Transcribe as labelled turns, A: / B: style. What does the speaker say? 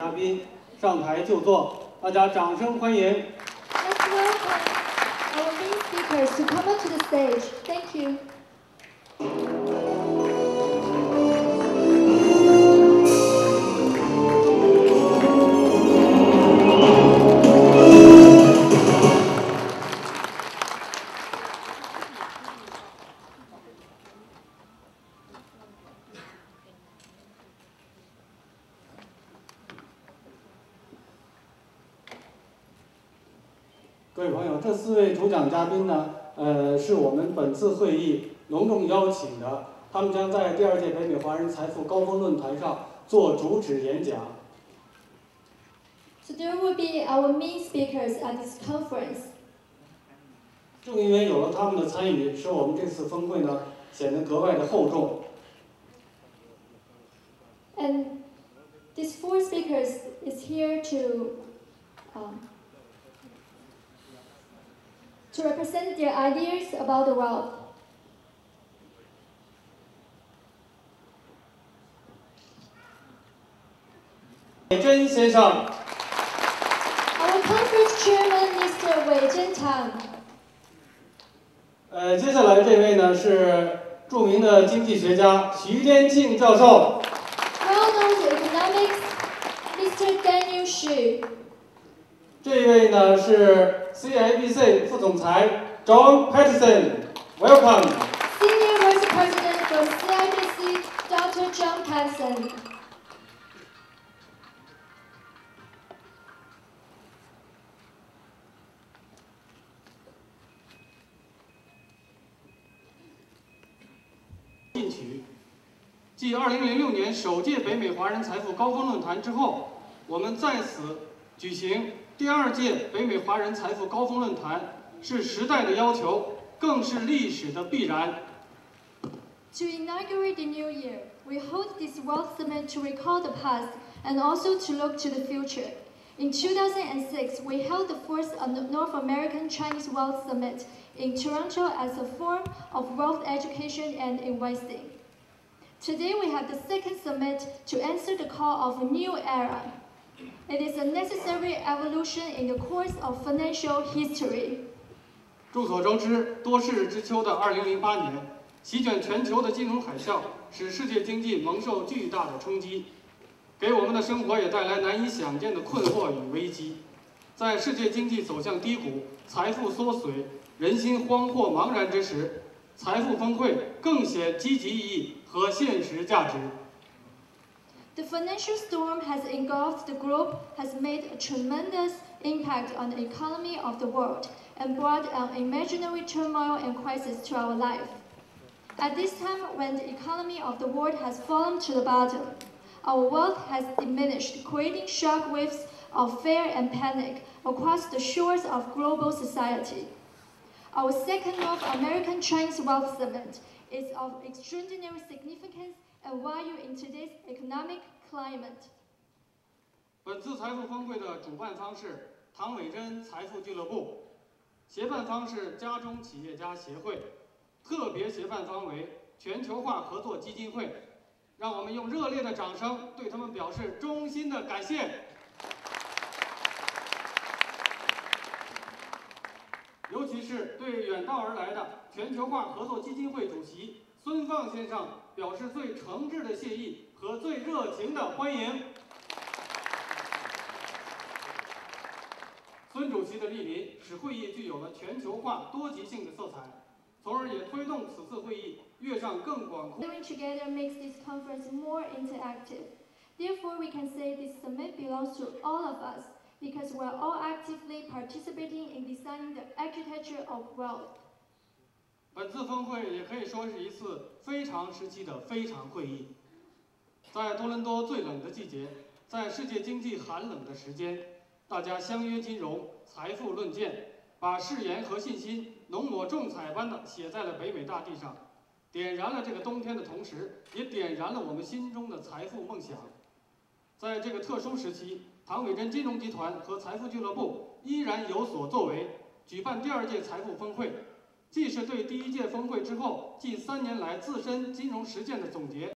A: 嘉宾上台就座，大家掌声欢迎。各位朋友，这四位主讲嘉宾呢，呃，是我们本次会议隆重邀请的，他们将在第二届北美华人财富高峰论坛上做主旨演讲。
B: So there will be our main speakers at this conference.
A: 正因为有了他们的参与，使我们这次峰会呢显得格外的厚重。
B: And these four speakers is here to um, to represent their ideas about the world.
A: 韦真先生，
B: Our conference chairman, Mr. Wei Zhentang.
A: 呃，接下来这位呢是着名的经济学家徐天庆教授。
B: Well-known economics, Mr. Daniel Xu.
A: 这一位呢是 CIBC 副总裁 John Patterson。Welcome。
B: Senior Vice President from CIBC, Dr. John Patterson.
A: 进取。继2006年首届北美华人财富高峰论坛之后，我们在此举行第二届北美华人财富高峰论坛，是时代的要求，更是历史的必然。
B: To inaugurate the new year, we hold this World Summit to recall the past and also to look to the future. In 2006, we held the first North American Chinese World Summit in Toronto as a form of wealth education and investing. Today, we have the second summit to answer the call of a new era. It is a necessary evolution in the course of financial history.
A: 众所周知，多事之秋的2008年，席卷全球的金融海啸，使世界经济蒙受巨大的冲击，给我们的生活也带来难以想见的困惑与危机。在世界经济走向低谷、财富缩水、人心惶惑茫然之时，财富峰会更显积极意义和现实价值。
B: The financial storm has engulfed the globe, has made a tremendous impact on the economy of the world, and brought an imaginary turmoil and crisis to our life. At this time, when the economy of the world has fallen to the bottom, our wealth has diminished, creating shock waves of fear and panic across the shores of global society. Our second North American Chinese Wealth Summit is of extraordinary significance and value in today's economic climate.
A: 本次财富峰会的主办方是唐伟珍财富俱乐部，协办方是家中企业家协会，特别协办方为全球化合作基金会。让我们用热烈的掌声对他们表示衷心的感谢。尤其是对远道而来的全球化合作基金会主席孙放先生表示最诚挚的谢意和最热情的欢迎。孙主席的莅临使会议具有了全球化多极性的色彩，从而也推动此次会议跃上更广阔。
B: Gathering together makes this conference more interactive. Therefore, we can say this summit belongs to all of us because we're all actively participating in designing the architecture of wealth.
A: 本次峰会也可以说是一次非常时期的非常会议。在多伦多最冷的季节，在世界经济寒冷的时间，大家相约金融、财富论剑，把誓言和信心浓抹重彩般的写在了北美大地上，点燃了这个冬天的同时，也点燃了我们心中的财富梦想。在这个特殊时期，唐伟珍金融集团和财富俱乐部依然有所作为，举办第二届财富峰会。既是对第一届峰会之后近三年来自身金融实践的总结。